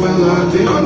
when I did